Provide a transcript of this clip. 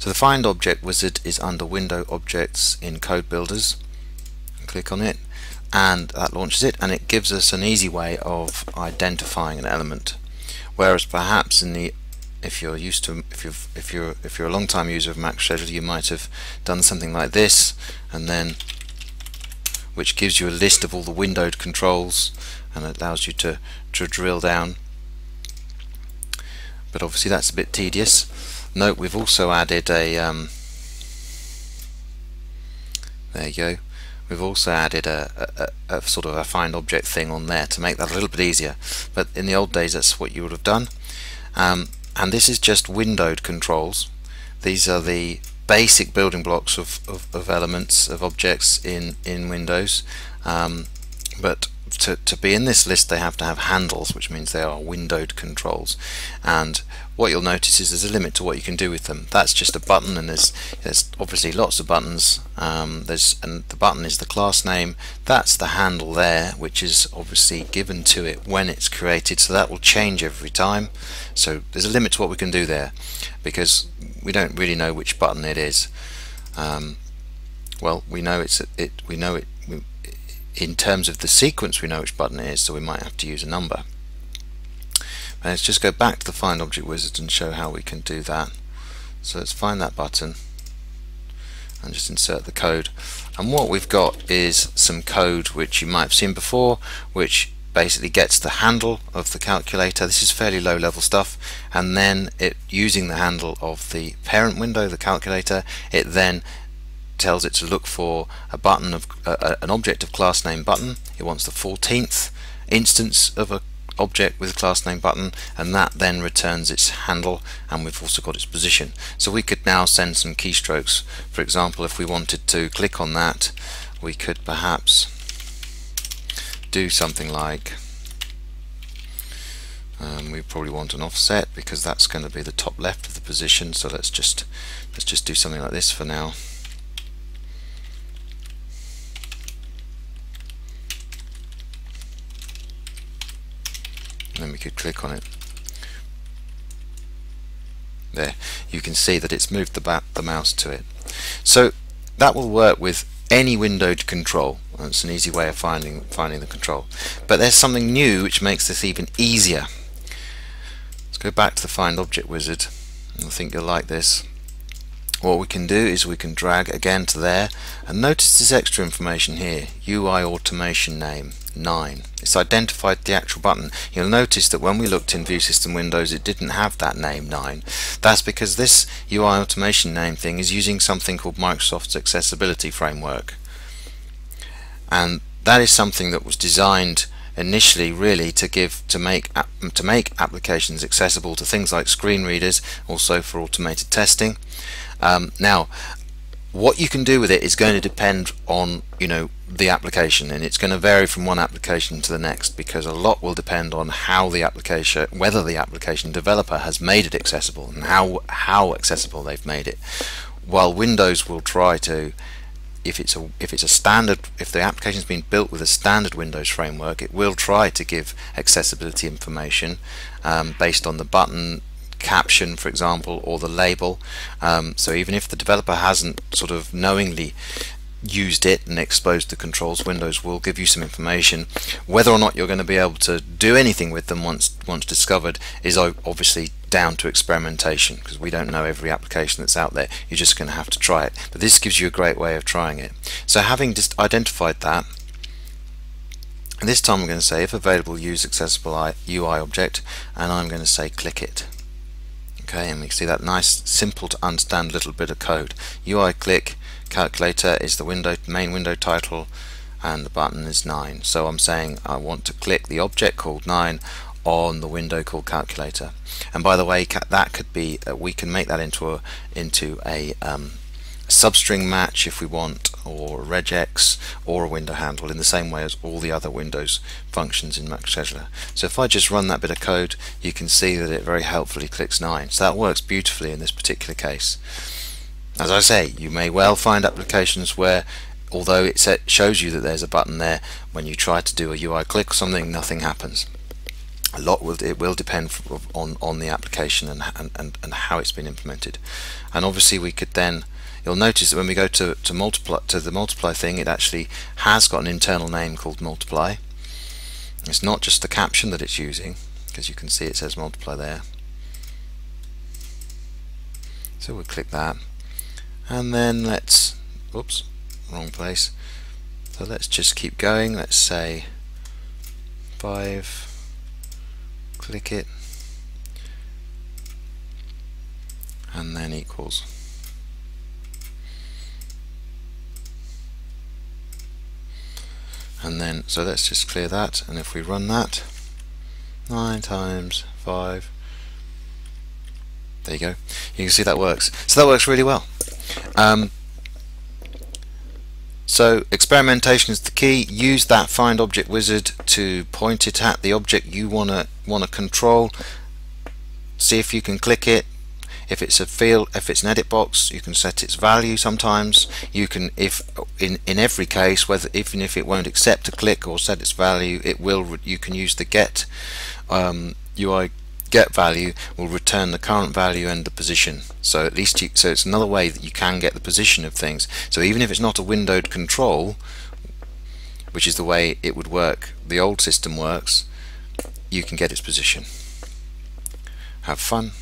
So the Find Object wizard is under Window Objects in Code Builders. Click on it and that launches it and it gives us an easy way of identifying an element. Whereas perhaps in the if you're used to if you've if you're if you're a long time user of Macro Scheduler you might have done something like this and then which gives you a list of all the windowed controls and allows you to, to drill down but obviously that's a bit tedious Note we've also added a um, there you go. We've also added a, a, a, sort of a find object thing on there to make that a little bit easier. But in the old days that's what you would have done. Um, and this is just windowed controls. These are the basic building blocks of, of, of elements of objects in in Windows. Um, but to, to be in this list they have to have handles which means they are windowed controls. And what you'll notice is there's a limit to what you can do with them. That's just a button and there's there's obviously lots of buttons. Um, there's and the button is the class name. That's the handle there which is obviously given to it when it's created. So that will change every time. So there's a limit to what we can do there because we don't really know which button it is. Um, well we know it's it we know it in terms of the sequence we know which button it is so we might have to use a number. Let's just go back to the find object wizard and show how we can do that. So let's find that button and just insert the code. And what we've got is some code which you might have seen before which basically gets the handle of the calculator. This is fairly low level stuff. And then it using the handle of the parent window the calculator it then tells it to look for a button of uh, an object of class name button. It wants the 14th instance of a object with class name button and that then returns its handle and we've also got its position. So we could now send some keystrokes. For example if we wanted to click on that we could perhaps do something like um, we probably want an offset because that's going to be the top left of the position. So let's just let's just do something like this for now and then we could click on it. There you can see that it's moved the, the mouse to it. So that will work with any windowed control. It's an easy way of finding finding the control. But there's something new which makes this even easier. Let's go back to the find object wizard. I think you'll like this what we can do is we can drag again to there. And notice this extra information here UI automation name 9 it's identified the actual button. You'll notice that when we looked in view system windows it didn't have that name 9 that's because this UI automation name thing is using something called Microsoft's accessibility framework. And that is something that was designed initially really to give to make to make applications accessible to things like screen readers also for automated testing. Um, now what you can do with it is going to depend on you know the application and it's going to vary from one application to the next because a lot will depend on how the application whether the application developer has made it accessible and how how accessible they've made it. While Windows will try to if it's a if it's a standard if the application has been built with a standard Windows framework it will try to give accessibility information um, based on the button caption for example or the label. Um, so even if the developer hasn't sort of knowingly used it and exposed the controls Windows will give you some information. Whether or not you're going to be able to do anything with them once once discovered is obviously down to experimentation because we don't know every application that's out there. You're just going to have to try it. But this gives you a great way of trying it. So having just identified that this time I'm going to say if available use accessible UI object and I'm going to say click it. Okay and we can see that nice simple to understand little bit of code. UI click calculator is the window main window title and the button is 9 so I'm saying I want to click the object called 9 on the window called calculator and by the way that could be uh, we can make that into a into a um, substring match if we want or regex or a window handle in the same way as all the other Windows functions in Macro Scheduler. So if I just run that bit of code you can see that it very helpfully clicks 9 so that works beautifully in this particular case. As I say you may well find applications where although it shows you that there's a button there when you try to do a UI click or something nothing happens. a lot will it will depend on on the application and, and and how it's been implemented. And obviously we could then you'll notice that when we go to to multiply to the multiply thing it actually has got an internal name called multiply. It's not just the caption that it's using because you can see it says multiply there. So we'll click that and then let's oops wrong place. So let's just keep going. Let's say 5 click it. And then equals. And then so let's just clear that. And if we run that 9 times 5 there you go. You can see that works. So that works really well. Um, so experimentation is the key. Use that find object wizard to point it at the object you want to want to control. See if you can click it. If it's a field if it's an edit box you can set its value sometimes. You can if in in every case whether even if it won't accept a click or set its value it will you can use the get um, UI get value will return the current value and the position. So at least you, so it's another way that you can get the position of things. So even if it's not a windowed control which is the way it would work the old system works you can get its position. Have fun